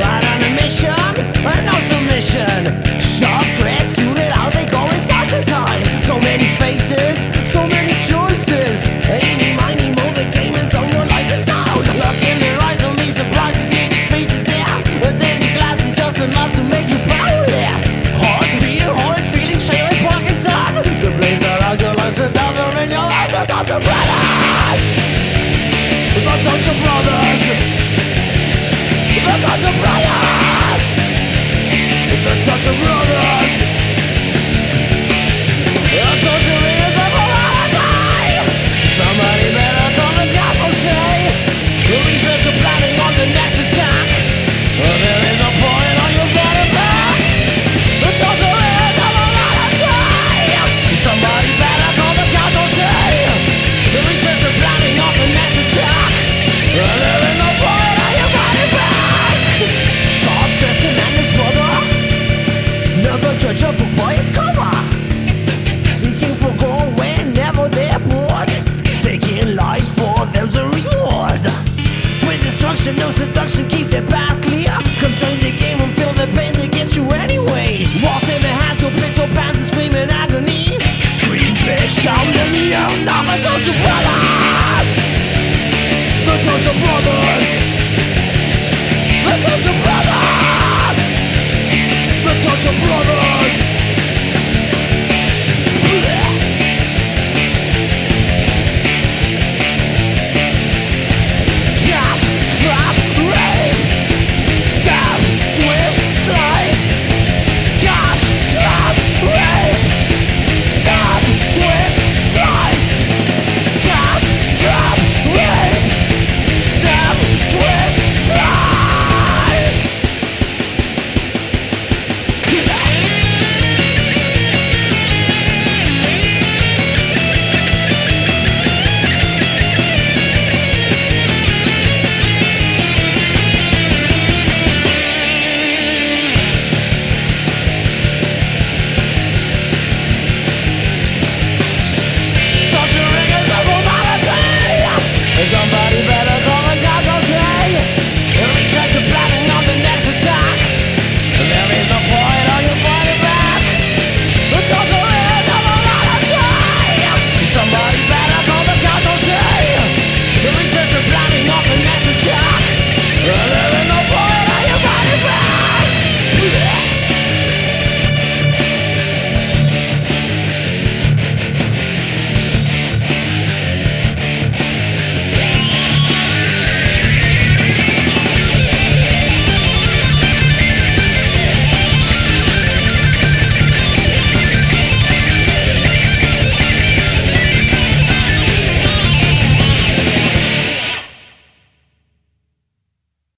Right on a mission, and no submission. Sharp dress, suited, how they go in such a time. So many faces, so many choices. Any miney move, the game is on your life is down. Look in their eyes, don't be surprised if you just face it down. But these glasses just enough to make you powerless. Hearts beating, heart feeling, Shayla Parkinson. The blaze out, your lungs, the devil in your eyes, the torture brothers. The torture brothers. The the path clear Come join the game and feel the pain that gets you anyway. Walls in the hands will place so pants and scream agony. Scream big, shout the neon of a torture brothers. The torture brothers. The torture brothers. The torture brothers.